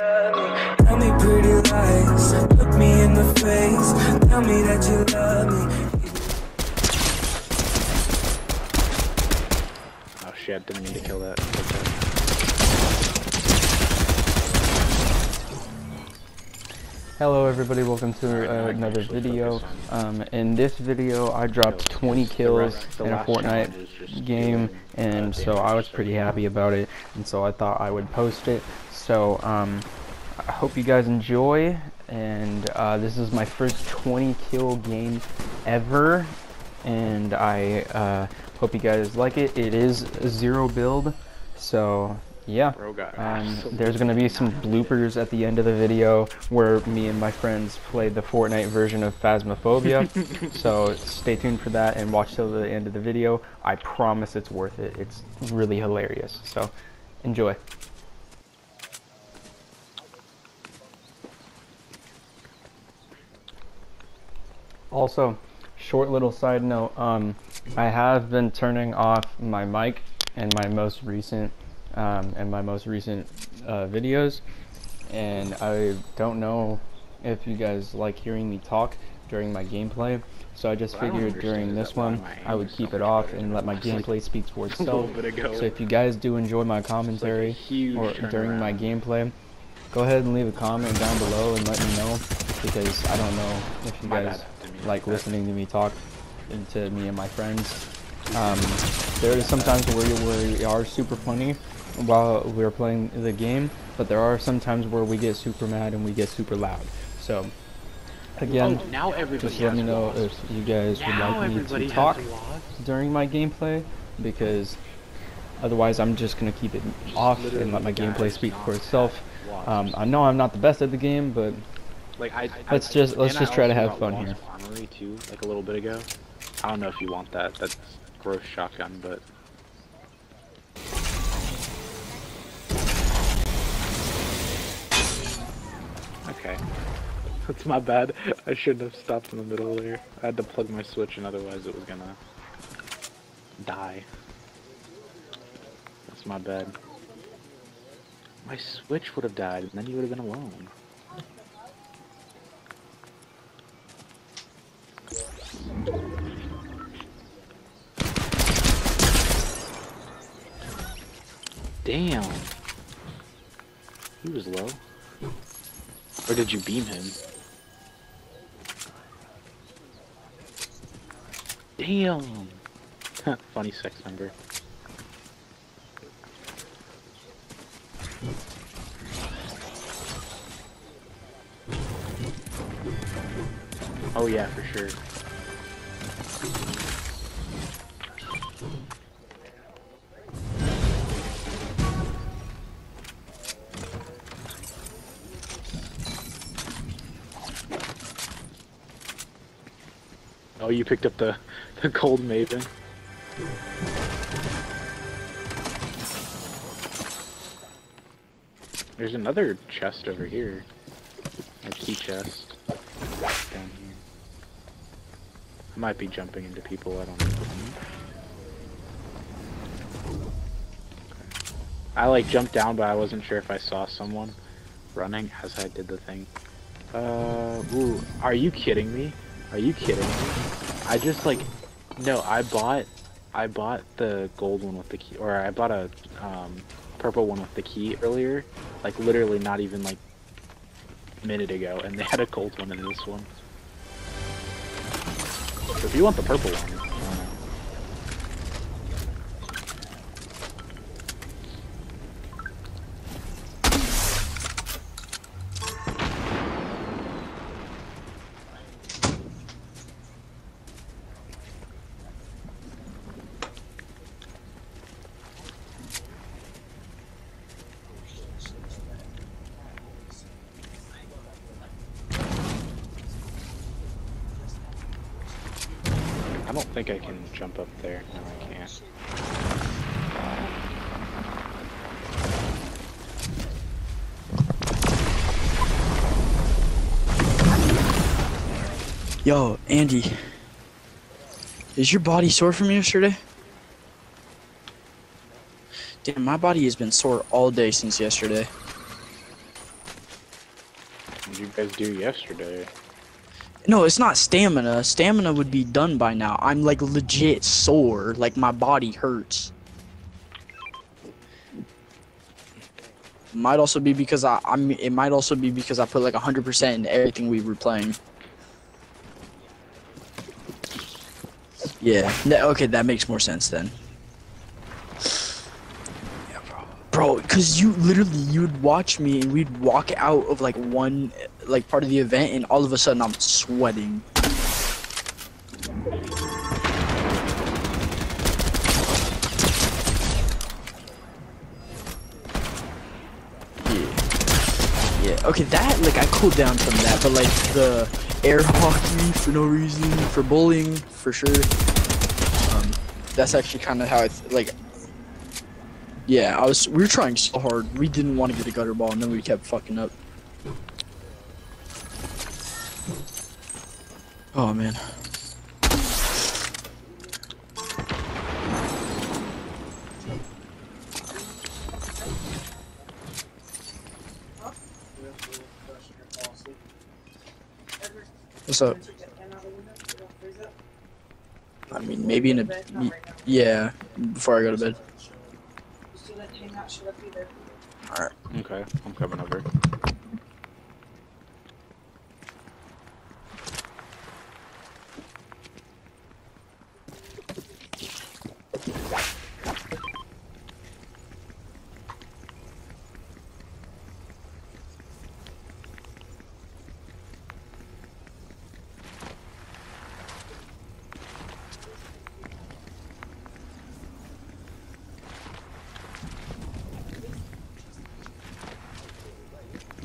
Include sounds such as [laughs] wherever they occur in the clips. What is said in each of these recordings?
love me. Tell me pretty lies. Look me in the face. Tell me that you love me. Oh shit, didn't mean to kill that. Hello everybody, welcome to Alright, now I uh, another video. Um, in this video, I dropped 20 kills in a Fortnite game, uh, and so I was pretty happy about it, and so I thought I would post it. So, um, I hope you guys enjoy, and uh, this is my first 20 kill game ever, and I uh, hope you guys like it. It is a zero build, so yeah. Um, [laughs] there's gonna be some bloopers at the end of the video where me and my friends played the Fortnite version of Phasmophobia. [laughs] so stay tuned for that and watch till the end of the video. I promise it's worth it. It's really hilarious. So enjoy. Also, short little side note, um, I have been turning off my mic in my most recent um, in my most recent uh, videos, and I don't know if you guys like hearing me talk during my gameplay. So I just I figured during this one I would keep so it off and let my like, gameplay speak for [laughs] itself. little bit ago. So if you guys do enjoy my commentary huge or during my gameplay, go ahead and leave a comment down below and let me know because I don't know if you My guys bad, didn't mean to like listening to me talk and to me and my friends. Um, there is sometimes where we, where we are super funny while we're playing the game, but there are some times where we get super mad and we get super loud. So again, oh, now everybody just let me know wasps. if you guys would like me to talk wasps. during my gameplay because otherwise I'm just gonna keep it off and let my gameplay speak for itself. Um, I know I'm not the best at the game, but Like I, Let's I, just- let's and I just try to have fun here. Armory too, like a little bit ago. I don't know if you want that. That's gross shotgun, but okay. That's my bad. I shouldn't have stopped in the middle there. I had to plug my switch, and otherwise it was gonna die. That's my bad. My switch would have died, and then you would have been alone. Damn. He was low. Or did you beam him? Damn. [laughs] Funny sex number. Oh yeah, for sure. Oh, you picked up the [laughs] the cold maven. There's another chest over here. A key chest down here. I might be jumping into people. I don't know. I like jumped down, but I wasn't sure if I saw someone running as I did the thing. Uh, ooh, are you kidding me? Are you kidding me? I just like, no, I bought, I bought the gold one with the key, or I bought a um, purple one with the key earlier, like literally not even like a minute ago, and they had a gold one in this one. So if you want the purple one, I don't. I don't think I can jump up there. No, I can't. Yo, Andy. Is your body sore from yesterday? Damn, my body has been sore all day since yesterday. What did you guys do yesterday? No, it's not stamina. Stamina would be done by now. I'm like legit sore. Like my body hurts. Might also be because I, I'm. It might also be because I put like 100% in everything we were playing. Yeah. Okay, that makes more sense then. Yeah, bro. Bro, cause you literally you would watch me and we'd walk out of like one like part of the event and all of a sudden I'm sweating. Yeah. Yeah. Okay, that like I cooled down from that, but like the air hockey for no reason, for bullying, for sure. Um, that's actually kind of how I th- like. Yeah, I was. We were trying so hard. We didn't want to get a gutter ball, and then we kept fucking up. Oh man. What's up? I mean, maybe in a, yeah before I go to bed. Alright, okay, I'm coming over.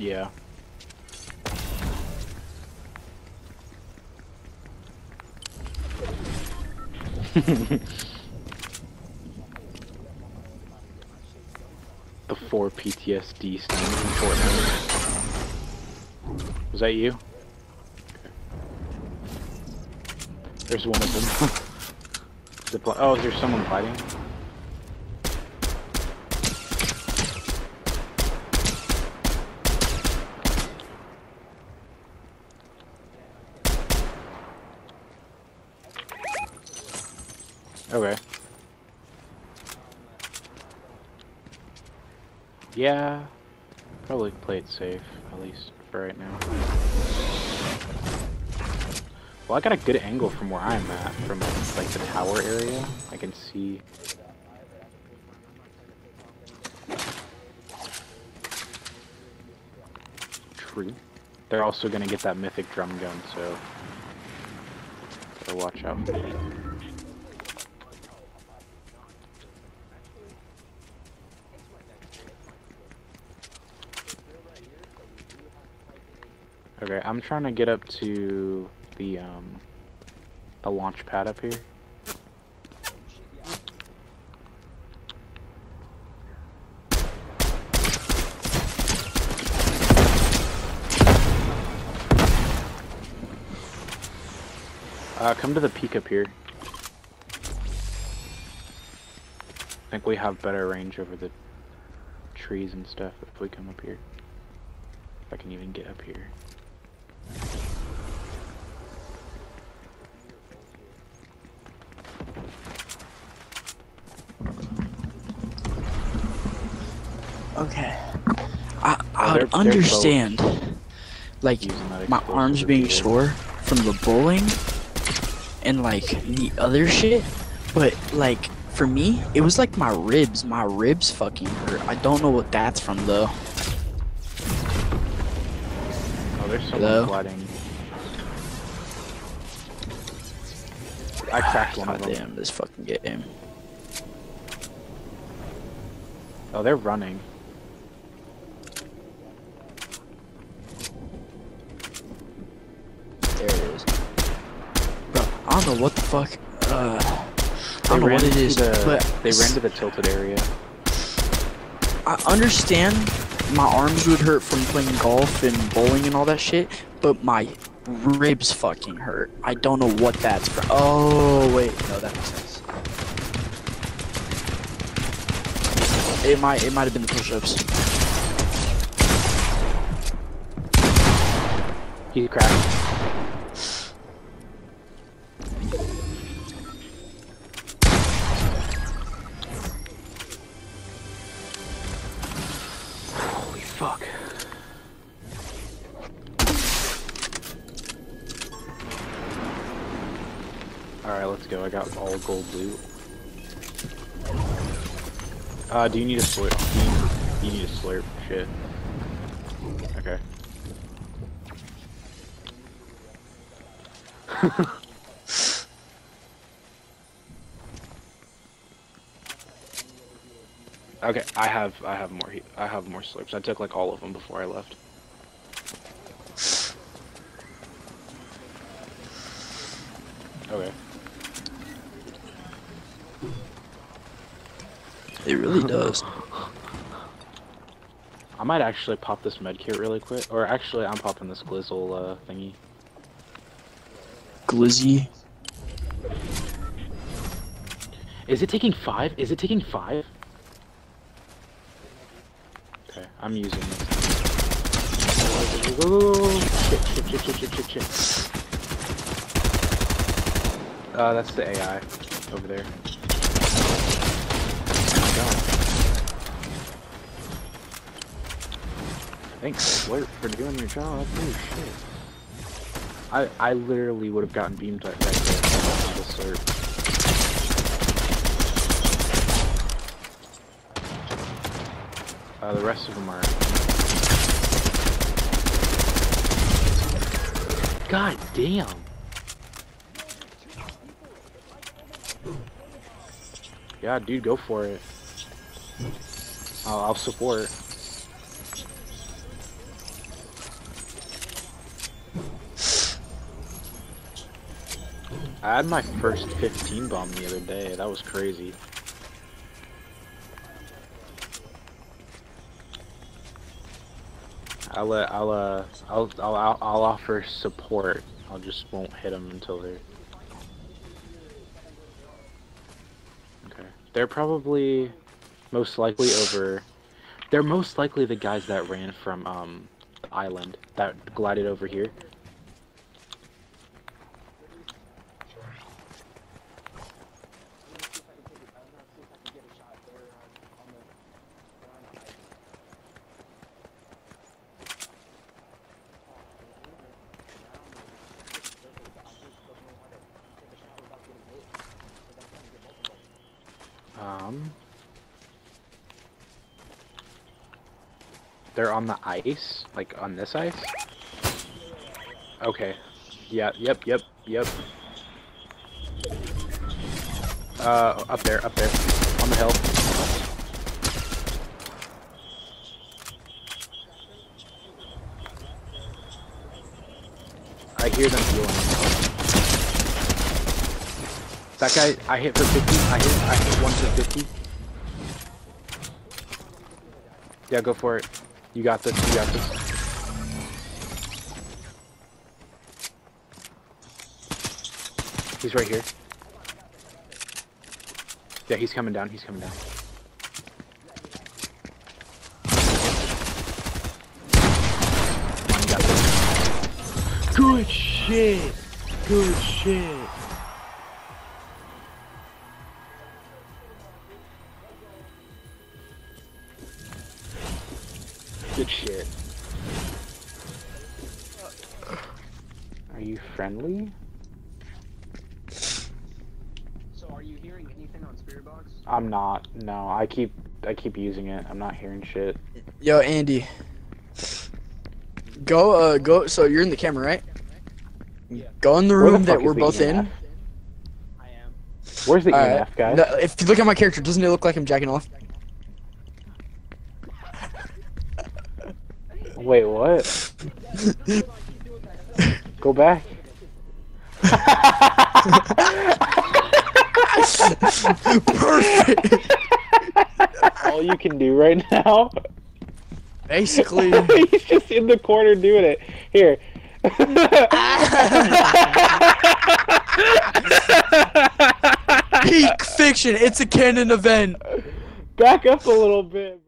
Yeah. [laughs] the four PTSD standing in Fortnite. Was that you? There's one of them. [laughs] Oh, is there someone fighting? Okay. Yeah, probably play it safe, at least for right now. Well, I got a good angle from where I'm at, from like the tower area. I can see. True. They're also gonna get that mythic drum gun, so gotta watch out. Okay, I'm trying to get up to the um the launch pad up here. Uh, come to the peak up here. I think we have better range over the trees and stuff if we come up here. If I can even get up here. Okay. I Oh, I they're- would understand, like my arms being sore from the bowling, and like the other shit, but like for me, it was like my ribs. My ribs fucking hurt. I don't know what that's from though. Oh, there's someone Hello? I cracked one God of them. damn this fucking game. Oh, they're running. There it is. Bro, I don't know what the fuck. Uh, I They don't know ran what it to the, but they ran to the tilted area. I understand my arms would hurt from playing golf and bowling and all that shit, but my ribs fucking hurt. I don't know what that's from. Oh, wait. No, that makes sense. It might it might have been the push-ups. He cracked. Alright, let's go. I got all gold loot. Uh, do you need a slurp? Do you, do you need a slurp? Shit. Okay. [laughs] okay, I have I have more I have more slurps. I took like all of them before I left. Okay. It really [laughs] does. I might actually pop this med kit really quick, or actually I'm popping this glizzle uh, thingy. Glizzy. Is it taking five? Is it taking five? Okay, I'm using this. Go, go, go, go. Shit, shit, shit, shit, shit, shit, shit. Uh, that's the AI over there. Thanks, for doing your job. Oh shit. I I literally would have gotten beamed right, there. The Uh, the rest of them are. God damn. Yeah, dude, go for it. I'll, I'll support. I had my first 15 bomb the other day. That was crazy. I'll let I'll uh I'll I'll I'll, I'll offer support. I'll just won't hit them until they're okay. They're probably most likely over. They're most likely the guys that ran from um the island that glided over here. Um, they're on the ice, like on this ice. Okay. Yeah. Yep. Yep. Yep. Uh, up there, up there, on the hill. I hear them healing. That guy, I hit for 50. I hit, I hit one for 50. Yeah, go for it. You got this. You got this. He's right here. Yeah, he's coming down. He's coming down. Good shit. Good shit. Friendly? So are you hearing anything on Spirit Box? I'm not. No, I keep I keep using it. I'm not hearing shit. Yo, Andy. Go, uh, go. So you're in the camera, right? Yeah. Go in the Where the room that we're the both in. I am. Where's the Alright. EMF, guys? No, if you look at my character, doesn't it look like I'm jacking off? Wait, what? [laughs] Go back. Perfect. All you can do right now. Basically. [laughs] He's just in the corner doing it. Here. [laughs] Peak fiction. It's a canon event. Back up a little bit.